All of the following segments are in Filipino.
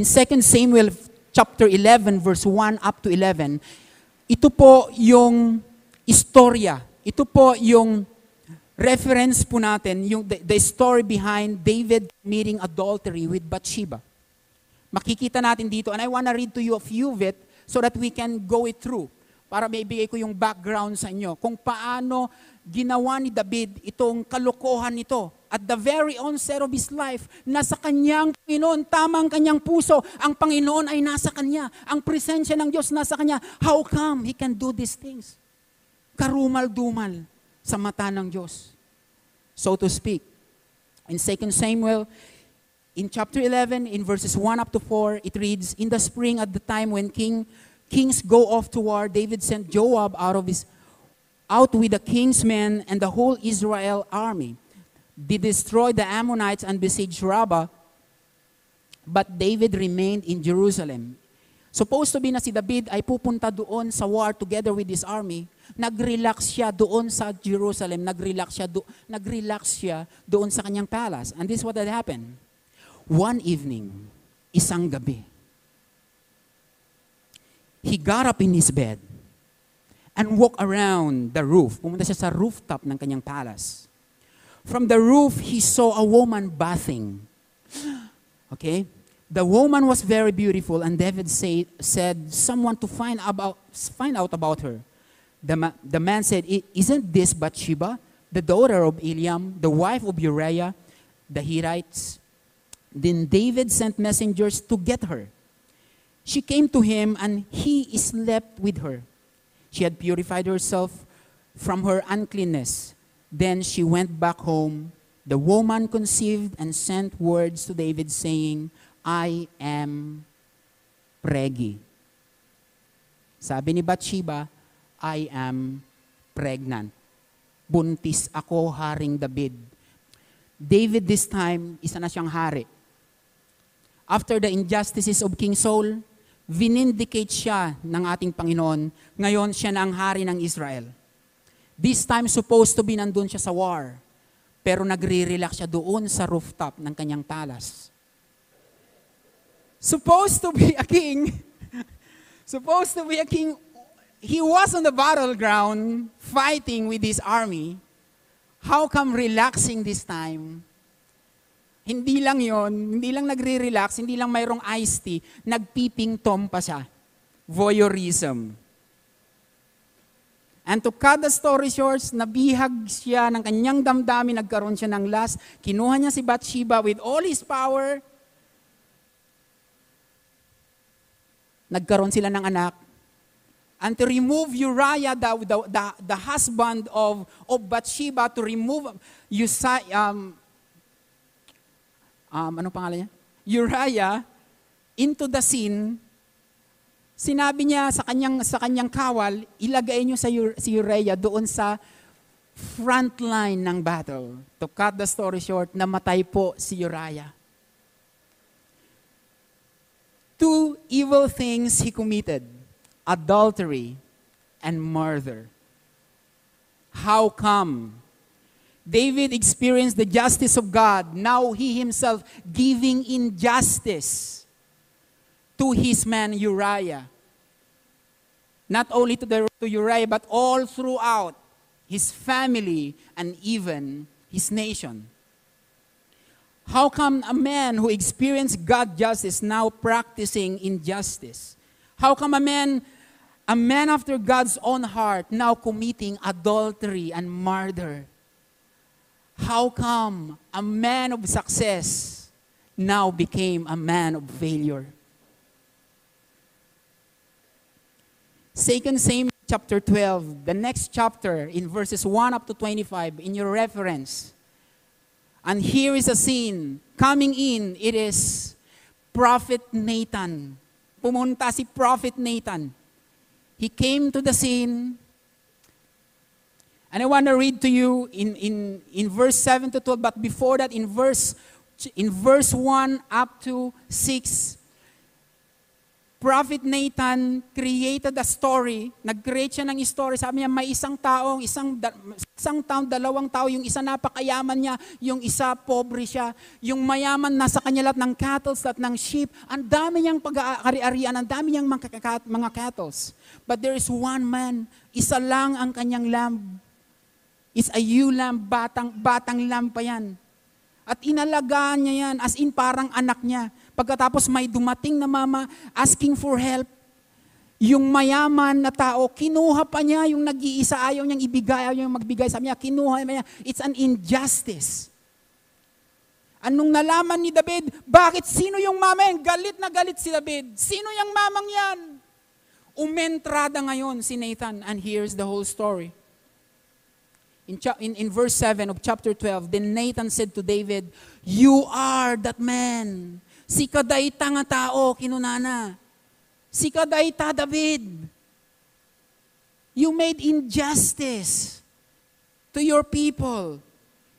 In 2 Samuel chapter 11 verse 1 up to 11, ito po yung istorya. Ito po yung reference po natin, yung the, the story behind David committing adultery with Bathsheba. Makikita natin dito, and I want to read to you a few of it so that we can go it through para maibigay ko yung background sa inyo kung paano ginawa ni David itong kalokohan nito. At the very onset of his life, nasa kanyang Panginoon, tamang kanyang puso, ang Panginoon ay nasa kanya. Ang presensya ng Diyos nasa kanya. How come he can do these things? Karumal-dumal sa mata ng Diyos. So to speak. In 2 Samuel, in chapter 11, in verses 1 up to 4, it reads, In the spring at the time when King kings go off to war, David sent Joab out of his out with the king's men and the whole Israel army. They destroyed the Ammonites and besieged Rabbah, but David remained in Jerusalem. Supposed to be na si David ay pupunta doon sa war together with his army. Nag-relax siya doon sa Jerusalem. Nag-relax siya, do, nag-relax siya doon sa kanyang palace. And this is what had happened. One evening, isang gabi, he got up in his bed and walked around the roof. Pumunta siya sa rooftop ng kanyang palace. From the roof, he saw a woman bathing. Okay? The woman was very beautiful, and David say, said, someone to find, about, find out about her. The, ma- the man said, Isn't this Bathsheba, the daughter of Eliam, the wife of Uriah, the Hittites? Then David sent messengers to get her. She came to him, and he slept with her. She had purified herself from her uncleanness. Then she went back home. The woman conceived and sent words to David, saying, I am preggy. Sabi ni Bathsheba, I am pregnant. Buntis ako, Haring David. David this time, isa na siyang hari. After the injustices of King Saul, vinindicate siya ng ating Panginoon. Ngayon, siya na ang hari ng Israel. This time, supposed to be nandun siya sa war. Pero nagre-relax siya doon sa rooftop ng kanyang palace. Supposed to be a king, supposed to be a king, he was on the battleground fighting with his army. How come relaxing this time? Hindi lang yon, hindi lang nagre-relax, hindi lang mayroong iced tea, nagpiping tom pa siya. Voyeurism. And to cut the story short, nabihag siya ng kanyang damdamin, nagkaroon siya ng last. Kinuha niya si Bathsheba with all his power. Nagkaroon sila ng anak. And to remove Uriah, the, the, the, the husband of, of Bathsheba, to remove Uzziah, um, um, anong pangalan niya? Uriah into the scene, sinabi niya sa kanyang, sa kanyang kawal, ilagay niyo sa si Uriah doon sa front line ng battle. To cut the story short, namatay po si Uriah. Two evil things he committed, adultery and murder. How come? David experienced the justice of God. Now he himself giving injustice to his man Uriah. Not only to, the, to Uriah, but all throughout his family and even his nation. How come a man who experienced God's justice now practicing injustice? How come a man, a man after God's own heart, now committing adultery and murder? How come a man of success now became a man of failure? Second Samuel chapter 12, the next chapter in verses 1 up to 25 in your reference. And here is a scene. Coming in, it is Prophet Nathan. Pumunta si Prophet Nathan. He came to the scene And I want to read to you in, in, in verse 7 to 12, but before that, in verse, in verse 1 up to 6, Prophet Nathan created a story. Nag-create siya ng story. Sabi niya, may isang taong, isang isang tao, dalawang tao, yung isa napakayaman niya, yung isa pobre siya, yung mayaman nasa kanya lahat ng cattle at ng sheep, ang dami niyang pag-aari-arian, ang dami niyang mga, mga cattle. But there is one man, isa lang ang kanyang lamb. It's a ewe lamb, batang, batang lamb pa yan. At inalagaan niya yan, as in parang anak niya. Pagkatapos may dumating na mama asking for help, yung mayaman na tao, kinuha pa niya yung nag-iisa, ayaw niyang ibigay, ayaw niyang magbigay. Sabi niya, kinuha niya. It's an injustice. Anong nalaman ni David? Bakit? Sino yung mama? Galit na galit si David. Sino yung mamang yan? Umentrada ngayon si Nathan and here's the whole story. In, in, in verse 7 of chapter 12, then Nathan said to David, You are that man. Si kadayta nga tao, kinunana Si Kadaita David, you made injustice to your people.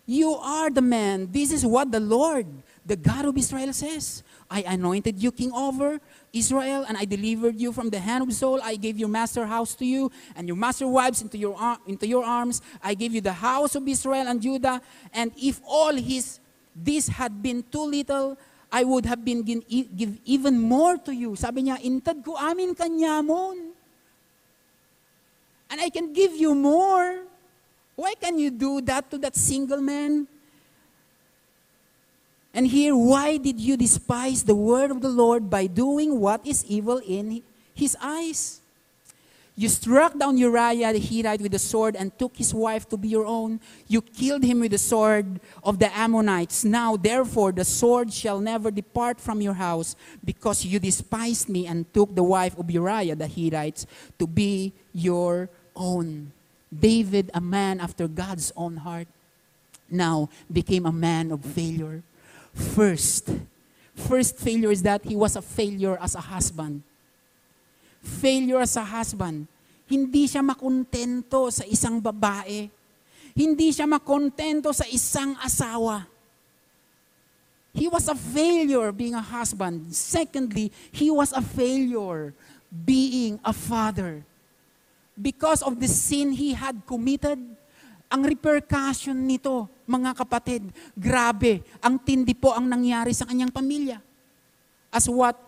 You are the man. This is what the Lord, the God of Israel says. I anointed you king over Israel, and I delivered you from the hand of Saul. I gave your master house to you, and your master wives into your, into your arms. I gave you the house of Israel and Judah. And if all his this had been too little, I would have been give even more to you. Sabi niya, intad ko amin kanyamon. And I can give you more. Why can you do that to that single man? And here, why did you despise the word of the Lord by doing what is evil in his eyes? You struck down Uriah the Hittite with the sword and took his wife to be your own. You killed him with the sword of the Ammonites. Now, therefore, the sword shall never depart from your house, because you despised me and took the wife of Uriah the Hittite to be your own. David, a man after God's own heart, now became a man of failure. First, first failure is that he was a failure as a husband failure sa husband. Hindi siya makontento sa isang babae. Hindi siya makontento sa isang asawa. He was a failure being a husband. Secondly, he was a failure being a father. Because of the sin he had committed, ang repercussion nito, mga kapatid, grabe, ang tindi po ang nangyari sa kanyang pamilya. As what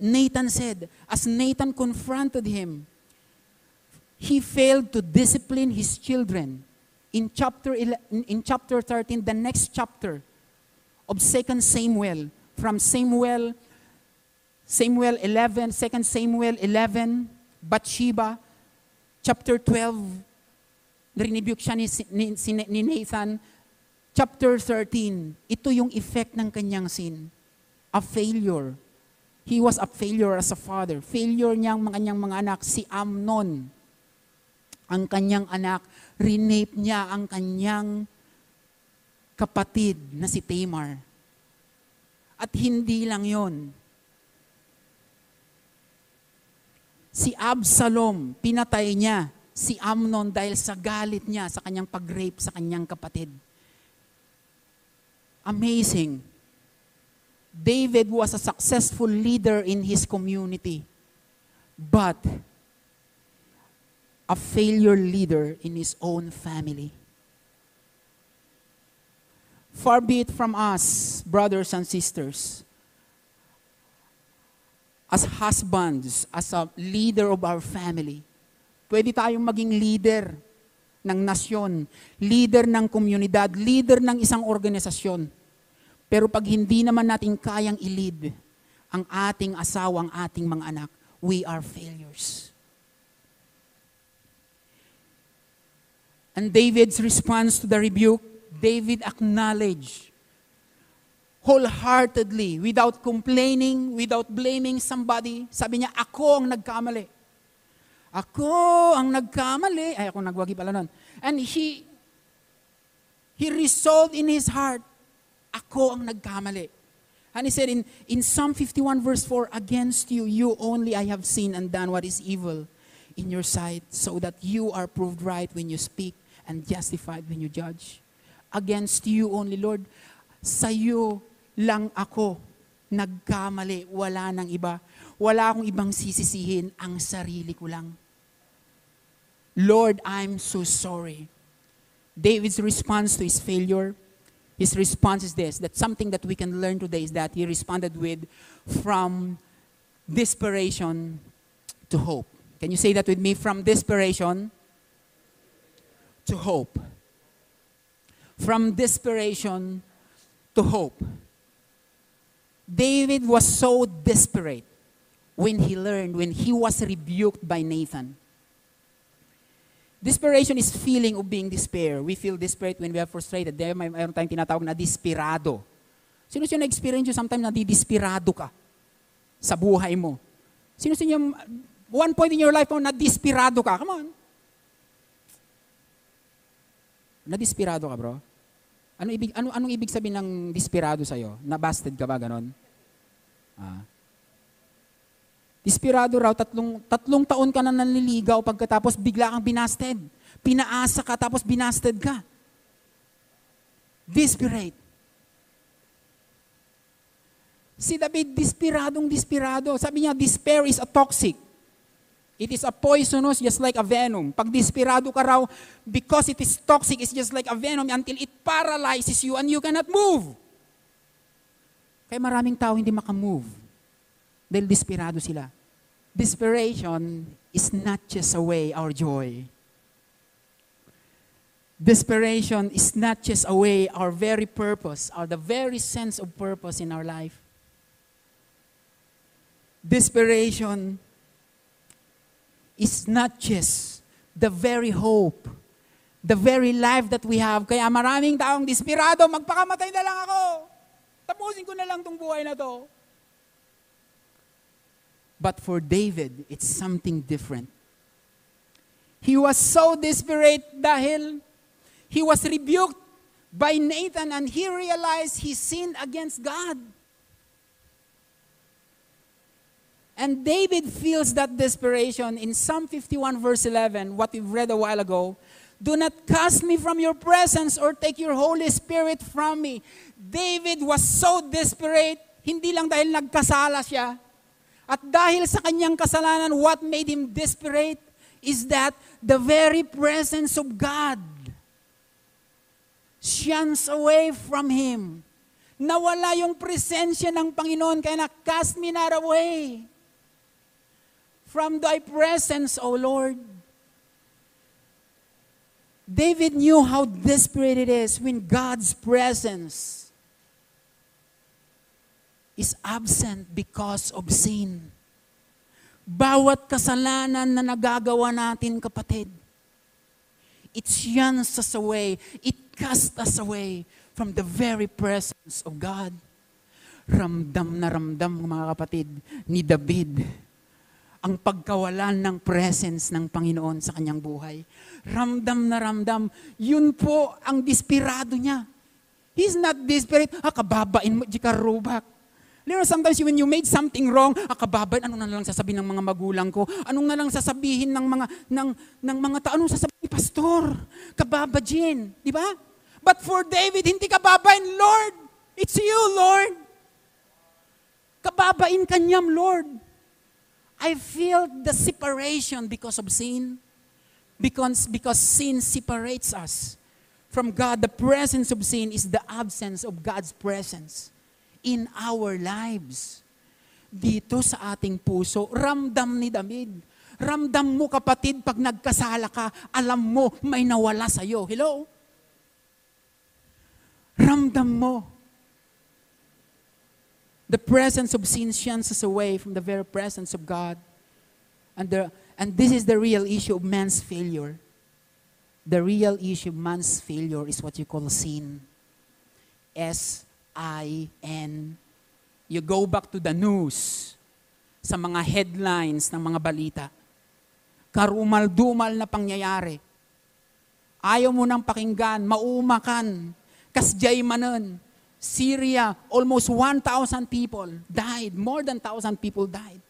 Nathan said, as Nathan confronted him, he failed to discipline his children. In chapter, 11, in chapter 13, the next chapter of 2 Samuel, from Samuel, Samuel 11, 2 Samuel 11, Bathsheba, chapter 12, rinibuke siya ni, ni, ni Nathan, chapter 13, ito yung effect ng kanyang sin. A failure He was a failure as a father. Failure niyang mga kanyang mga anak, si Amnon. Ang kanyang anak, renape niya ang kanyang kapatid na si Tamar. At hindi lang yon. Si Absalom, pinatay niya si Amnon dahil sa galit niya sa kanyang pag-rape sa kanyang kapatid. Amazing. David was a successful leader in his community, but a failure leader in his own family. Far be it from us, brothers and sisters, as husbands, as a leader of our family, pwede tayong maging leader ng nasyon, leader ng komunidad, leader ng isang organisasyon. Pero pag hindi naman natin kayang ilid ang ating asawa, ang ating mga anak, we are failures. And David's response to the rebuke, David acknowledged wholeheartedly, without complaining, without blaming somebody. Sabi niya, ako ang nagkamali. Ako ang nagkamali. Ay, ako nagwagi pala nun. And he, he resolved in his heart, ako ang nagkamali. And he said in, in Psalm 51 verse 4, Against you, you only I have seen and done what is evil in your sight, so that you are proved right when you speak and justified when you judge. Against you only, Lord, sa iyo lang ako nagkamali, wala nang iba. Wala akong ibang sisisihin, ang sarili ko lang. Lord, I'm so sorry. David's response to his failure, his response is this that something that we can learn today is that he responded with from desperation to hope. Can you say that with me? From desperation to hope. From desperation to hope. David was so desperate when he learned, when he was rebuked by Nathan. Desperation is feeling of being despair. We feel desperate when we are frustrated. There may mayroon tayong tinatawag na desperado. Sino siya na-experience yung sometimes na desperado ka sa buhay mo? Sino siya yung one point in your life mo na desperado ka? Come on. Na desperado ka, bro? Ano ibig ano anong ibig sabihin ng desperado sa iyo? Na busted ka ba ganon? Ah. Desperado raw, tatlong, tatlong taon ka na nanliligaw pagkatapos bigla kang binasted. Pinaasa ka tapos binasted ka. Desperate. Si David, desperadong desperado. Sabi niya, despair is a toxic. It is a poisonous just like a venom. Pag desperado ka raw, because it is toxic, it's just like a venom until it paralyzes you and you cannot move. Kaya maraming tao hindi makamove. Dahil desperado sila. Desperation is not just away our joy. Desperation is not just away our very purpose, or the very sense of purpose in our life. Desperation is not just the very hope, the very life that we have. Kaya maraming taong desperado, magpakamatay na lang ako. Tapusin ko na lang tong buhay na to. But for David, it's something different. He was so desperate dahil he was rebuked by Nathan and he realized he sinned against God. And David feels that desperation in Psalm 51, verse 11, what we've read a while ago. Do not cast me from your presence or take your Holy Spirit from me. David was so desperate, hindi lang dahil nagkasala siya, at dahil sa kanyang kasalanan, what made him desperate is that the very presence of God shines away from him. Nawala yung presensya ng Panginoon, kaya na-cast me not away from thy presence, O Lord. David knew how desperate it is when God's presence is absent because of sin. Bawat kasalanan na nagagawa natin, kapatid, it shunts us away, it casts us away from the very presence of God. Ramdam na ramdam, mga kapatid, ni David ang pagkawalan ng presence ng Panginoon sa kanyang buhay. Ramdam na ramdam. Yun po ang desperado niya. He's not desperate. Ah, kababain mo, di ka rubak. You know, sometimes when you made something wrong, ah, kababain, ano na lang sasabihin ng mga magulang ko? Anong na lang sasabihin ng mga, ng, ng mga tao? Anong sasabihin, pastor? Kababadyin. Di ba? But for David, hindi kababain, Lord, it's you, Lord. Kababain kanyam, Lord. I feel the separation because of sin. Because, because sin separates us from God. The presence of sin is the absence of God's presence in our lives. Dito sa ating puso, ramdam ni David. Ramdam mo kapatid, pag nagkasala ka, alam mo may nawala sa iyo. Hello? Ramdam mo. The presence of sin shuns away from the very presence of God. And, the, and this is the real issue of man's failure. The real issue of man's failure is what you call sin. S-I-N. You go back to the news, sa mga headlines ng mga balita. Karumal-dumal na pangyayari. Ayaw mo nang pakinggan, maumakan, kasjay manan, Syria, almost 1,000 people died. More than 1,000 people died.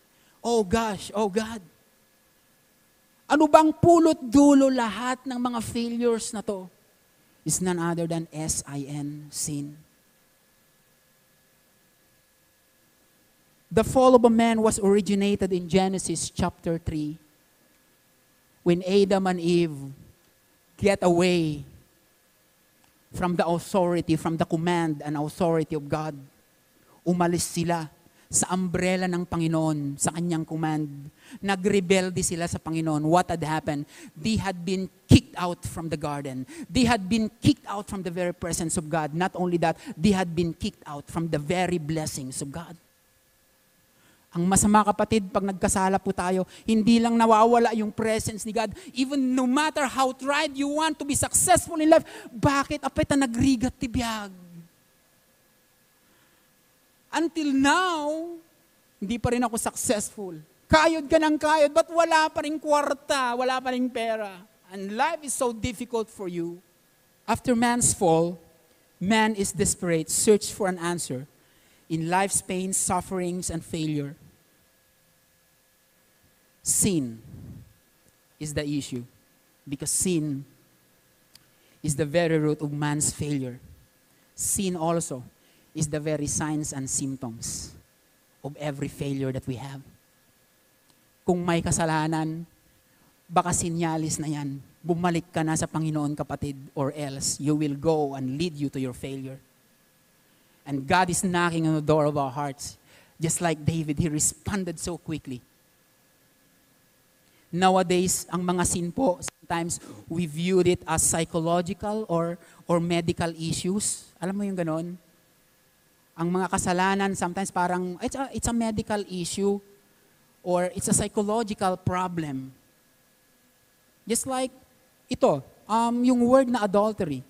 Oh gosh, oh God. Ano bang pulot dulo lahat ng mga failures na to? Is none other than S-I-N, sin. The fall of a man was originated in Genesis chapter 3 when Adam and Eve get away from the authority, from the command and authority of God. Umalis sila sa umbrella ng Panginoon, sa kanyang command. Nagrebelde sila sa Panginoon. What had happened? They had been kicked out from the garden. They had been kicked out from the very presence of God. Not only that, they had been kicked out from the very blessings of God. Ang masama kapatid, pag nagkasala po tayo, hindi lang nawawala yung presence ni God. Even no matter how tried you want to be successful in life, bakit apeta nagrigat tibiyag? Until now, hindi pa rin ako successful. Kayod ka ng kayod, but wala pa rin kwarta, wala pa rin pera. And life is so difficult for you. After man's fall, man is desperate, search for an answer in life's pain, sufferings, and failure. Sin is the issue because sin is the very root of man's failure. Sin also is the very signs and symptoms of every failure that we have. Kung may kasalanan, baka sinyalis na yan. Bumalik ka na sa Panginoon kapatid or else you will go and lead you to your failure. And God is knocking on the door of our hearts. Just like David, he responded so quickly. Nowadays, ang mga sin po, sometimes we viewed it as psychological or or medical issues. Alam mo yung ganon? Ang mga kasalanan, sometimes parang, it's a, it's a medical issue or it's a psychological problem. Just like ito, um, yung word na adultery.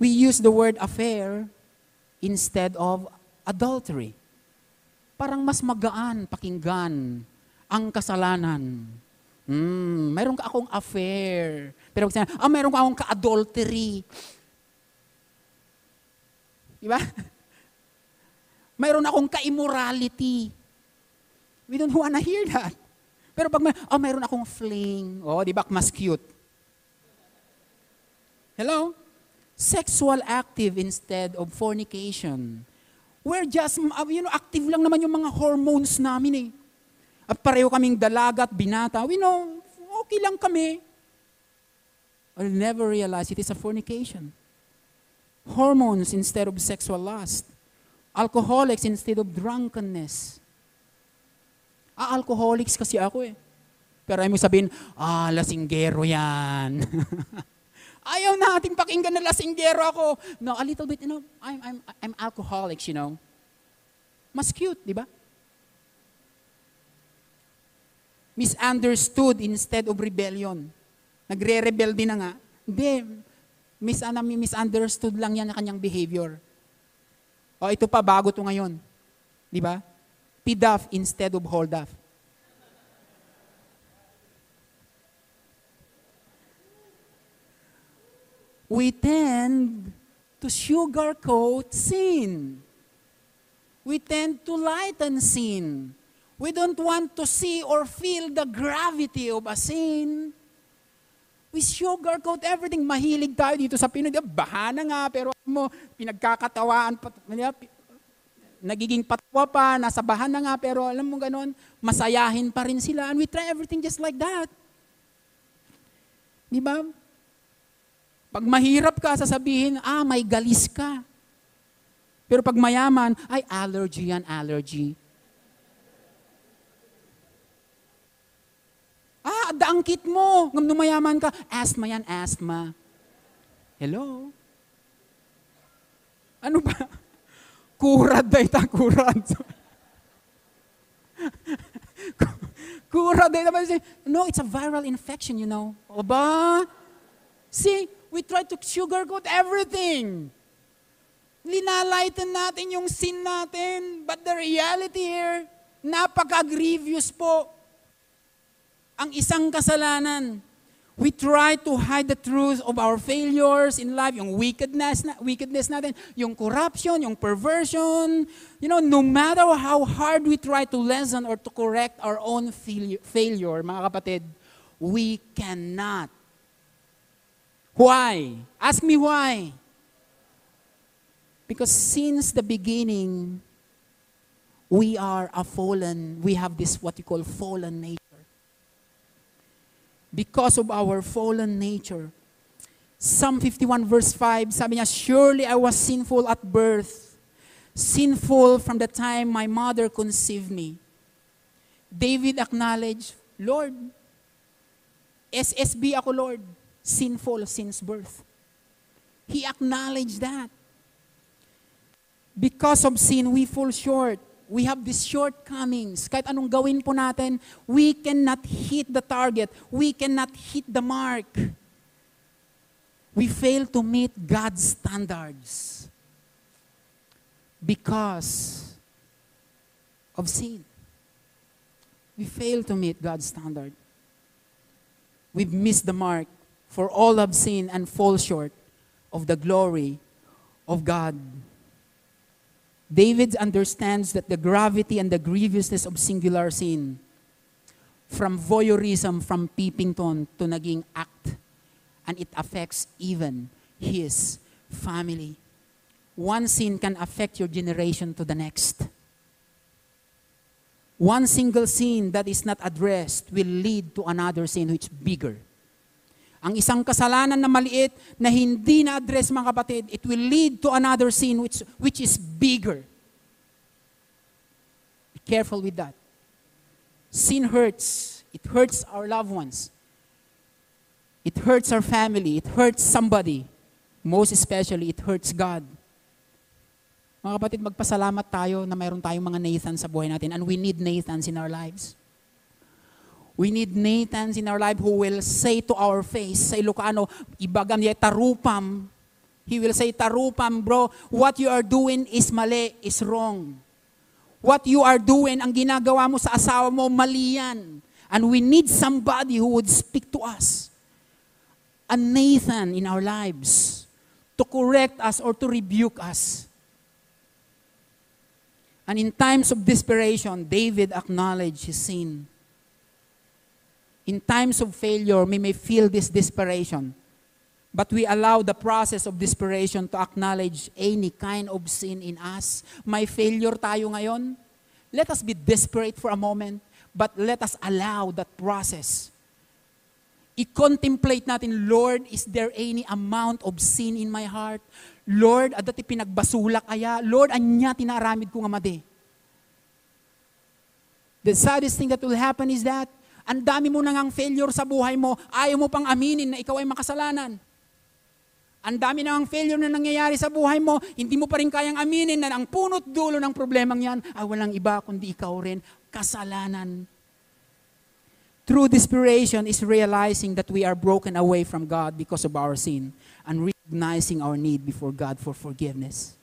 We use the word affair instead of adultery. Parang mas magaan pakinggan ang kasalanan. Hmm, mayroon ka akong affair. Pero kung sinabi, ah, mayroon ka akong ka-adultery. Di ba? mayroon akong ka-immorality. We don't wanna hear that. Pero pag may, oh, mayroon akong fling. Oh, di ba, mas cute. Hello? Sexual active instead of fornication. We're just, uh, you know, active lang naman yung mga hormones namin eh. At pareho kaming dalaga at binata. We know, okay lang kami. I'll never realize it is a fornication. Hormones instead of sexual lust. Alcoholics instead of drunkenness. Ah, alcoholics kasi ako eh. Pero ay mo sabihin, ah, lasinggero yan. Ayaw nating pakinggan na lasinggero ako. No, a little bit, you know, I'm, I'm, I'm alcoholics, you know. Mas cute, di ba? misunderstood instead of rebellion. Nagre-rebel din na nga. Hindi, mis ano, misunderstood lang yan na kanyang behavior. O ito pa, bago to ngayon. Di ba? PDAF instead of hold off. We tend to sugarcoat sin. We tend to lighten sin. We don't want to see or feel the gravity of a sin. We sugarcoat everything. Mahilig tayo dito sa Pinoy. Baha na nga, pero mo, pinagkakatawaan, nagiging patwa pa, nasa bahan na nga, pero alam mo ganon, masayahin pa rin sila. And we try everything just like that. Di ba? Pag mahirap ka, sasabihin, ah, may galis ka. Pero pag mayaman, ay, allergy yan, allergy. Ah, daangkit mo. Ngam numayaman ka. Asthma yan, asthma. Hello? Ano ba? Kurad da ita, kurad. kurad da ita. No, it's a viral infection, you know. O ba? See, we try to sugarcoat everything. Linalighten natin yung sin natin. But the reality here, napaka-grievous po ang isang kasalanan. We try to hide the truth of our failures in life, yung wickedness, na, wickedness natin, yung corruption, yung perversion. You know, no matter how hard we try to lessen or to correct our own failure, mga kapatid, we cannot. Why? Ask me why. Because since the beginning, we are a fallen, we have this what you call fallen nature because of our fallen nature, Psalm 51 verse 5, sabi niya, Surely I was sinful at birth, sinful from the time my mother conceived me. David acknowledged, Lord, SSB ako, Lord, sinful since birth. He acknowledged that. Because of sin, we fall short. We have these shortcomings. Kahit anong gawin po natin, we cannot hit the target. We cannot hit the mark. We fail to meet God's standards because of sin. We fail to meet God's standard. We've missed the mark, for all have sinned and fall short of the glory of God. David understands that the gravity and the grievousness of singular sin, from voyeurism, from peeping tom to naging act, and it affects even his family. One sin can affect your generation to the next. One single sin that is not addressed will lead to another sin which bigger. Ang isang kasalanan na maliit na hindi na-address mga kapatid, it will lead to another sin which, which is bigger. Be careful with that. Sin hurts. It hurts our loved ones. It hurts our family. It hurts somebody. Most especially, it hurts God. Mga kapatid, magpasalamat tayo na mayroon tayong mga Nathan sa buhay natin and we need Nathans in our lives. We need Nathans in our life who will say to our face, sa Ilocano, ibagam niya, tarupam. He will say, tarupam, bro, what you are doing is mali, is wrong. What you are doing, ang ginagawa mo sa asawa mo, mali yan. And we need somebody who would speak to us. A Nathan in our lives to correct us or to rebuke us. And in times of desperation, David acknowledged his sin. In times of failure, we may feel this desperation. But we allow the process of desperation to acknowledge any kind of sin in us. May failure tayo ngayon. Let us be desperate for a moment, but let us allow that process. I-contemplate natin, Lord, is there any amount of sin in my heart? Lord, adati pinagbasulak aya. Lord, anya tinaramid ko nga madi. The saddest thing that will happen is that ang dami mo nang failure sa buhay mo, ayaw mo pang aminin na ikaw ay makasalanan. Ang dami nang failure na nangyayari sa buhay mo, hindi mo pa rin kayang aminin na ang punot dulo ng problemang yan ay walang iba kundi ikaw rin, kasalanan. True desperation is realizing that we are broken away from God because of our sin and recognizing our need before God for forgiveness.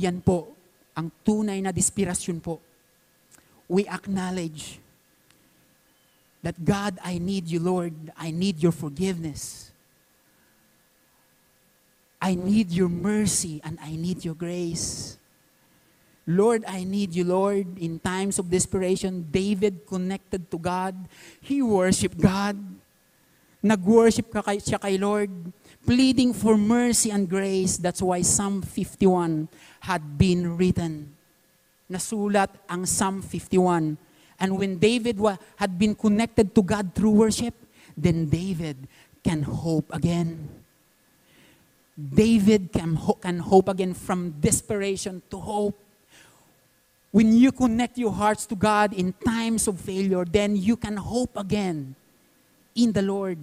Yan po, ang tunay na desperasyon po. We acknowledge that God, I need you, Lord. I need your forgiveness. I need your mercy and I need your grace. Lord, I need you, Lord. In times of desperation, David connected to God. He worshiped God. Nag-worship ka kay, siya kay Lord, pleading for mercy and grace. That's why Psalm 51 had been written. Nasulat ang Psalm 51 And when David wa- had been connected to God through worship, then David can hope again. David can, ho- can hope again from desperation to hope. When you connect your hearts to God in times of failure, then you can hope again in the Lord.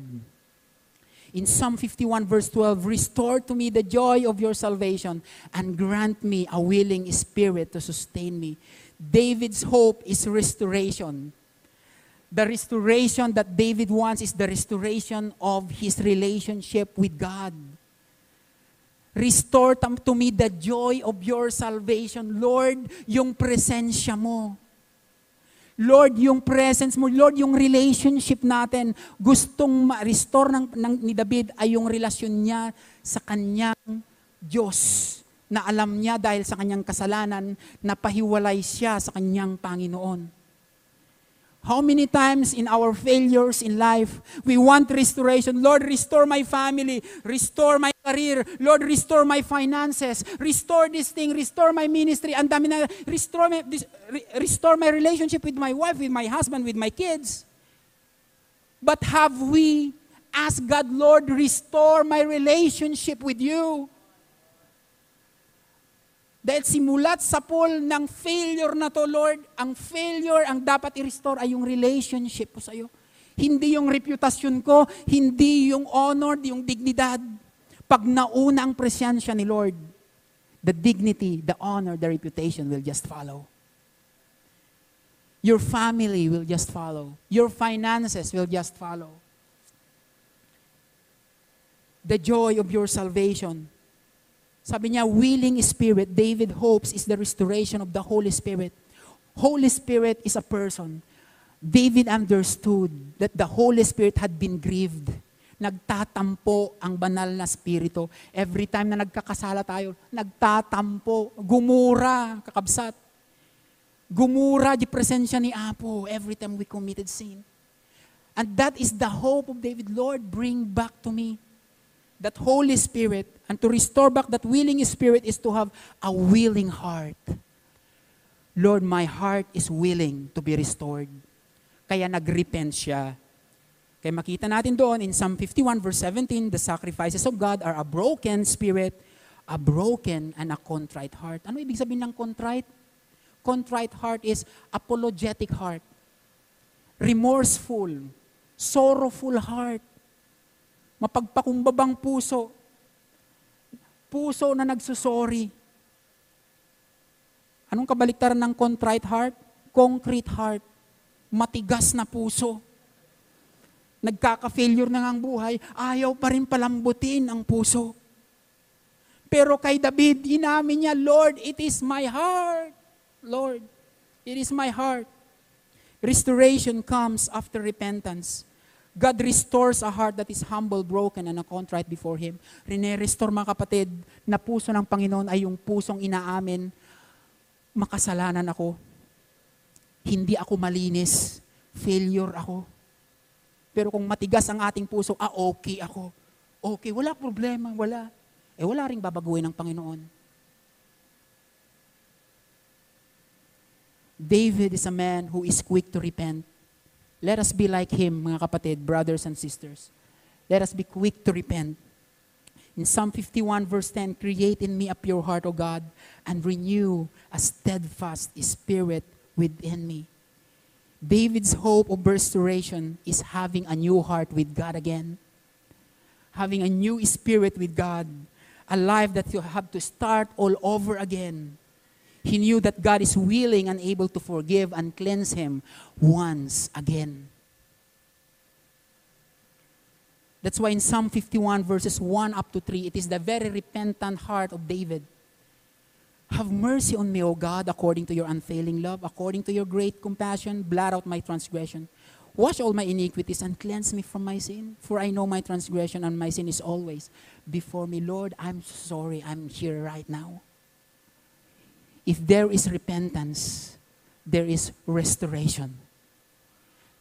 In Psalm 51, verse 12, restore to me the joy of your salvation and grant me a willing spirit to sustain me. David's hope is restoration. The restoration that David wants is the restoration of his relationship with God. Restore to me the joy of your salvation. Lord, yung presensya mo. Lord, yung presence mo, Lord, yung relationship natin, gustong ma-restore ng, ng, ni David ay yung relasyon niya sa kanyang Diyos na alam niya dahil sa kanyang kasalanan, napahiwalay siya sa kanyang Panginoon. How many times in our failures in life, we want restoration. Lord, restore my family. Restore my career. Lord, restore my finances. Restore this thing. Restore my ministry. Ang dami na, restore my, this, restore my relationship with my wife, with my husband, with my kids. But have we Ask God, Lord, restore my relationship with you. Dahil simulat sa pool ng failure na to, Lord, ang failure, ang dapat i-restore ay yung relationship ko sa iyo. Hindi yung reputasyon ko, hindi yung honor, yung dignidad. Pag nauna ang presensya ni Lord, the dignity, the honor, the reputation will just follow. Your family will just follow. Your finances will just follow. The joy of your salvation sabi niya, willing spirit, David hopes is the restoration of the Holy Spirit. Holy Spirit is a person. David understood that the Holy Spirit had been grieved. Nagtatampo ang banal na spirito. Every time na nagkakasala tayo, nagtatampo, gumura, kakabsat. Gumura di presensya ni Apo every time we committed sin. And that is the hope of David. Lord, bring back to me that Holy Spirit, and to restore back that willing spirit is to have a willing heart. Lord, my heart is willing to be restored. Kaya nagrepent siya. Kaya makita natin doon in Psalm 51 verse 17, the sacrifices of God are a broken spirit, a broken and a contrite heart. Ano ibig sabihin ng contrite? Contrite heart is apologetic heart, remorseful, sorrowful heart, mapagpakumbabang puso, puso na nagsusori. Anong kabaliktaran ng contrite heart? Concrete heart. Matigas na puso. Nagkaka-failure na ang buhay, ayaw pa rin palambutin ang puso. Pero kay David, inamin niya, Lord, it is my heart. Lord, it is my heart. Restoration comes after repentance. God restores a heart that is humble, broken, and a contrite before Him. Rine-restore mga kapatid, na puso ng Panginoon ay yung pusong inaamin, makasalanan ako. Hindi ako malinis. Failure ako. Pero kung matigas ang ating puso, ah, okay ako. Okay, wala problema, wala. Eh, wala ring babaguhin ng Panginoon. David is a man who is quick to repent. Let us be like him, mga kapatid, brothers and sisters. Let us be quick to repent. In Psalm 51 verse 10, Create in me a pure heart, O God, and renew a steadfast spirit within me. David's hope of restoration is having a new heart with God again. Having a new spirit with God. A life that you have to start all over again. He knew that God is willing and able to forgive and cleanse him once again. That's why in Psalm 51, verses 1 up to 3, it is the very repentant heart of David. Have mercy on me, O God, according to your unfailing love, according to your great compassion, blot out my transgression. Wash all my iniquities and cleanse me from my sin. For I know my transgression and my sin is always before me. Lord, I'm sorry. I'm here right now. If there is repentance, there is restoration.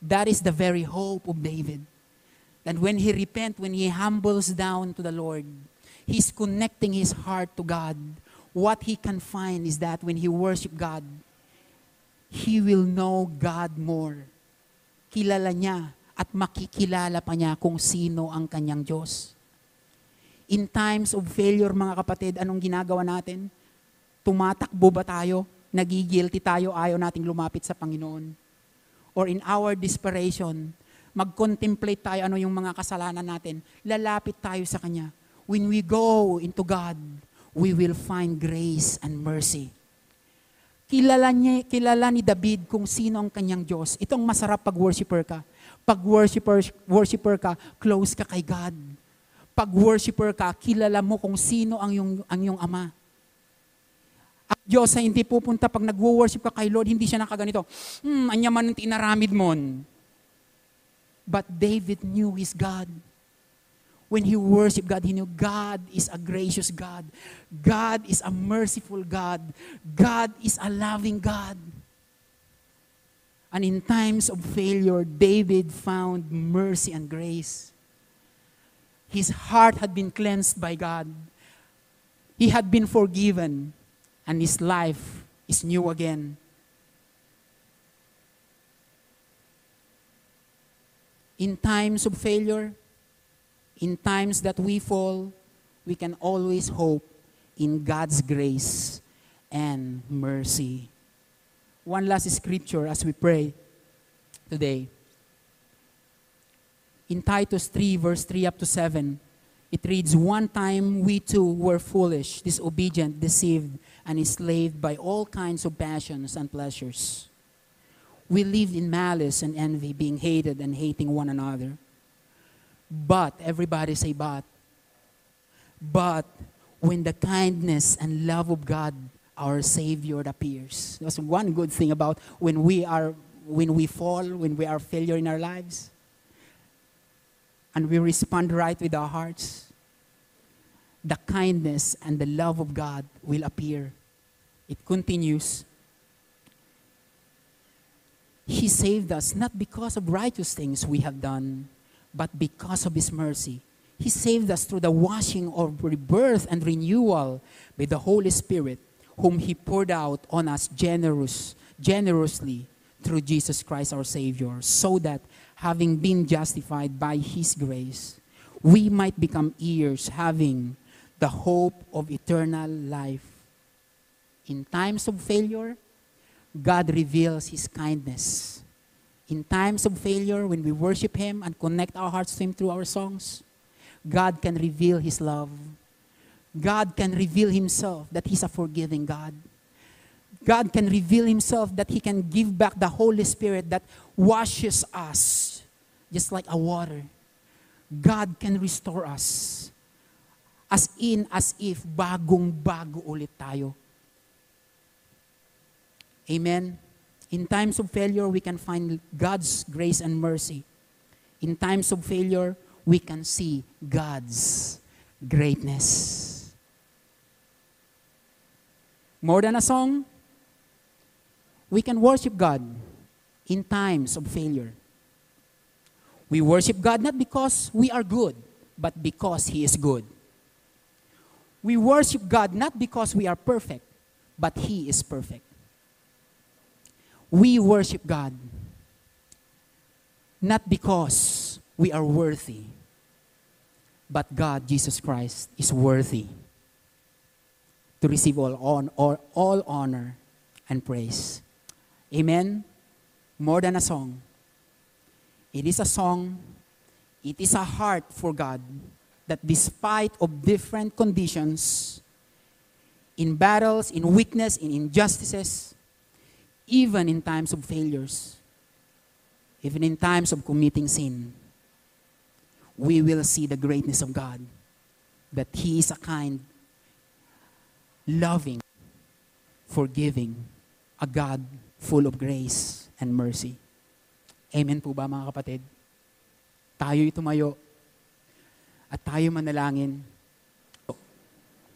That is the very hope of David. And when he repent, when he humbles down to the Lord, he's connecting his heart to God. What he can find is that when he worship God, he will know God more. Kilala niya at makikilala pa niya kung sino ang kanyang Diyos. In times of failure, mga kapatid, anong ginagawa natin? Tumatakbo ba tayo? Nagigilty tayo, ayaw nating lumapit sa Panginoon? Or in our desperation, mag-contemplate tayo ano yung mga kasalanan natin, lalapit tayo sa Kanya. When we go into God, we will find grace and mercy. Kilala, niya, kilala ni David kung sino ang kanyang Diyos. Itong masarap pag worshiper ka. Pag worshiper, worshiper ka, close ka kay God. Pag worshiper ka, kilala mo kung sino ang yung, ang yung Ama. Ang Diyos ay hindi pupunta pag nag-worship ka kay Lord, hindi siya nakaganito, hmm, anya man ang tinaramid mon. But David knew his God. When he worshiped God, he knew God is a gracious God. God is a merciful God. God is a loving God. And in times of failure, David found mercy and grace. His heart had been cleansed by God. He had been forgiven and his life is new again. In times of failure, In times that we fall, we can always hope in God's grace and mercy. One last scripture as we pray today. In Titus 3, verse 3 up to 7, it reads, One time we too were foolish, disobedient, deceived, and enslaved by all kinds of passions and pleasures. We lived in malice and envy, being hated and hating one another. But, everybody say, but. But, when the kindness and love of God, our Savior, appears. That's one good thing about when we are, when we fall, when we are failure in our lives, and we respond right with our hearts, the kindness and the love of God will appear. It continues. He saved us not because of righteous things we have done, but because of His mercy. He saved us through the washing of rebirth and renewal by the Holy Spirit, whom He poured out on us generous, generously through Jesus Christ our Savior, so that having been justified by His grace, we might become heirs, having the hope of eternal life. In times of failure, God reveals His kindness. In times of failure, when we worship Him and connect our hearts to Him through our songs, God can reveal His love. God can reveal Himself that He's a forgiving God. God can reveal Himself that He can give back the Holy Spirit that washes us just like a water. God can restore us as in, as if bagong-bago ulit tayo. Amen. In times of failure, we can find God's grace and mercy. In times of failure, we can see God's greatness. More than a song, we can worship God in times of failure. We worship God not because we are good, but because He is good. We worship God not because we are perfect, but He is perfect. We worship God not because we are worthy, but God, Jesus Christ, is worthy to receive all, on, all, all honor and praise. Amen? More than a song. It is a song, it is a heart for God that despite of different conditions, in battles, in weakness, in injustices, even in times of failures, even in times of committing sin, we will see the greatness of God. That He is a kind, loving, forgiving, a God full of grace and mercy. Amen po ba mga kapatid? Tayo'y tumayo at tayo manalangin.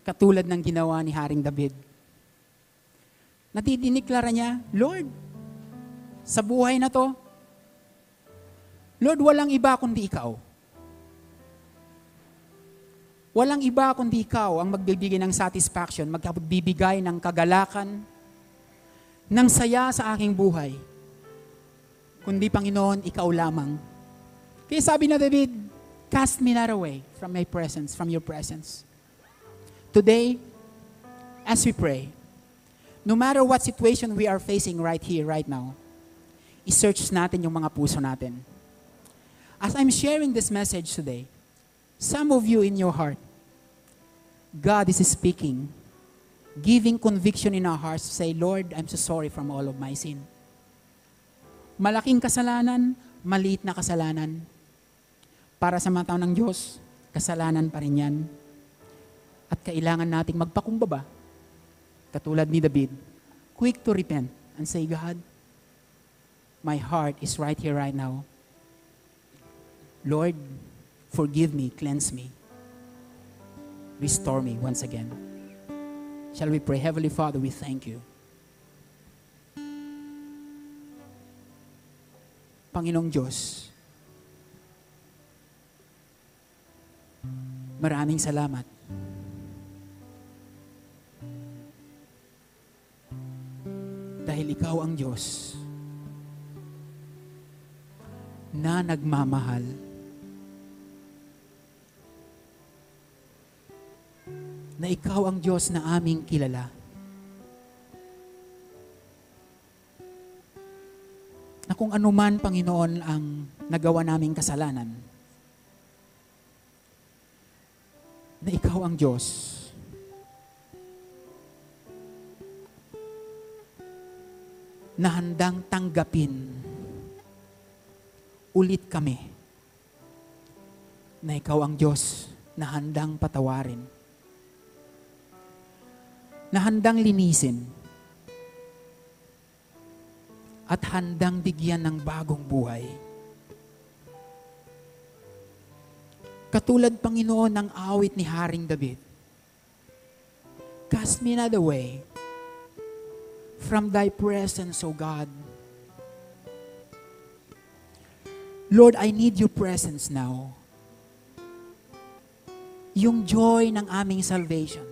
Katulad ng ginawa ni Haring David. Natidiniklara niya, Lord, sa buhay na to, Lord, walang iba kundi ikaw. Walang iba kundi ikaw ang magbibigay ng satisfaction, magbibigay ng kagalakan, ng saya sa aking buhay. Kundi Panginoon, ikaw lamang. Kaya sabi na David, cast me not away from my presence, from your presence. Today, as we pray, no matter what situation we are facing right here, right now, i-search natin yung mga puso natin. As I'm sharing this message today, some of you in your heart, God is speaking, giving conviction in our hearts to say, Lord, I'm so sorry from all of my sin. Malaking kasalanan, maliit na kasalanan. Para sa mga tao ng Diyos, kasalanan pa rin yan. At kailangan nating magpakumbaba. Katulad ni David, quick to repent and say, God, my heart is right here right now. Lord, forgive me, cleanse me. Restore me once again. Shall we pray? Heavenly Father, we thank you. Panginoong Diyos, Maraming salamat. Dahil ikaw ang Diyos na nagmamahal. Na ikaw ang Diyos na aming kilala. Na kung anuman, Panginoon, ang nagawa naming kasalanan, na ikaw ang Diyos. na handang tanggapin ulit kami na ikaw ang Diyos na handang patawarin, na handang linisin, at handang bigyan ng bagong buhay. Katulad, Panginoon, ng awit ni Haring David. Cast me not away from thy presence, O God. Lord, I need your presence now. Yung joy ng aming salvation.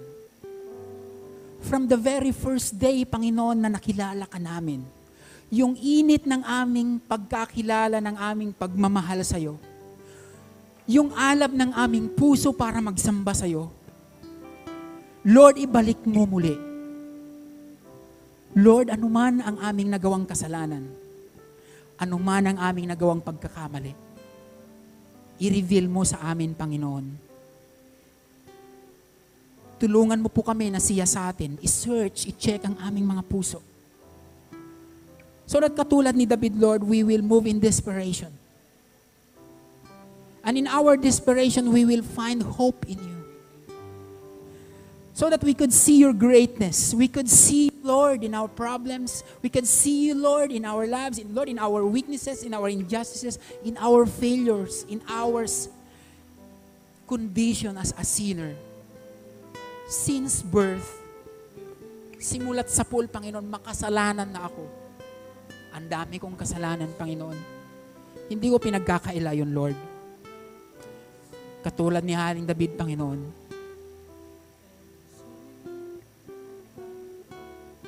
From the very first day, Panginoon, na nakilala ka namin, yung init ng aming pagkakilala ng aming pagmamahal sa iyo, yung alab ng aming puso para magsamba sa iyo, Lord, ibalik mo muli. Lord, anuman ang aming nagawang kasalanan, anuman ang aming nagawang pagkakamali, i-reveal mo sa amin, Panginoon. Tulungan mo po kami na siya sa atin, i-search, i-check ang aming mga puso. So that katulad ni David, Lord, we will move in desperation. And in our desperation, we will find hope in you. So that we could see your greatness. We could see, Lord, in our problems. We could see you, Lord, in our lives, in, Lord, in our weaknesses, in our injustices, in our failures, in our condition as a sinner. Since birth, simulat sa pool, Panginoon, makasalanan na ako. Ang dami kong kasalanan, Panginoon. Hindi ko pinagkakaila yun, Lord. Katulad ni Haring David, Panginoon.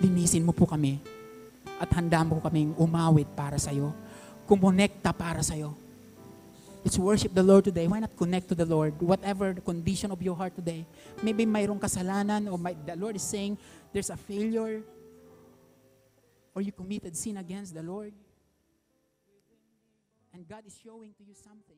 Linisin mo po kami at handa mo kaming umawit para sa iyo. Kumonekta para sa iyo. Let's worship the Lord today. Why not connect to the Lord? Whatever the condition of your heart today. Maybe mayroong kasalanan or may, the Lord is saying there's a failure or you committed sin against the Lord. And God is showing to you something.